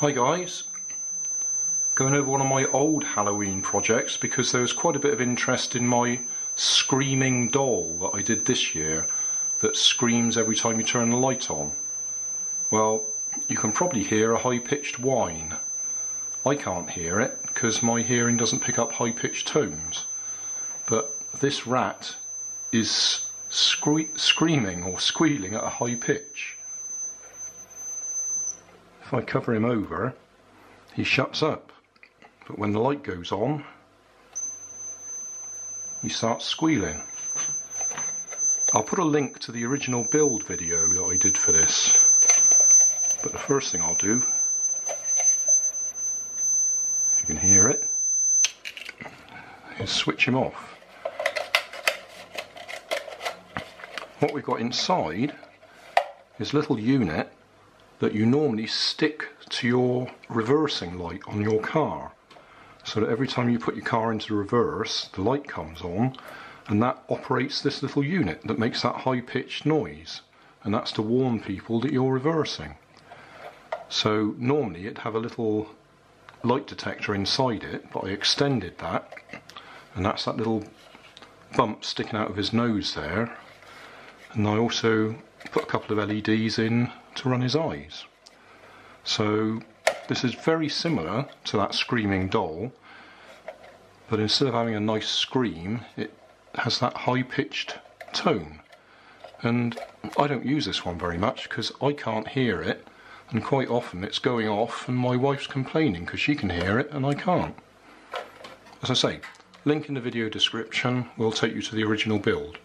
Hi guys, going over one of my old Halloween projects because there was quite a bit of interest in my screaming doll that I did this year that screams every time you turn the light on. Well, you can probably hear a high-pitched whine. I can't hear it because my hearing doesn't pick up high-pitched tones. But this rat is scre screaming or squealing at a high pitch if I cover him over, he shuts up. But when the light goes on, he starts squealing. I'll put a link to the original build video that I did for this. But the first thing I'll do, if you can hear it, is switch him off. What we've got inside is little unit that you normally stick to your reversing light on your car. So that every time you put your car into reverse, the light comes on and that operates this little unit that makes that high pitched noise. And that's to warn people that you're reversing. So normally it'd have a little light detector inside it, but I extended that and that's that little bump sticking out of his nose there. And I also put a couple of LEDs in to run his eyes. So this is very similar to that screaming doll, but instead of having a nice scream, it has that high-pitched tone. And I don't use this one very much because I can't hear it, and quite often it's going off and my wife's complaining because she can hear it and I can't. As I say, link in the video description will take you to the original build.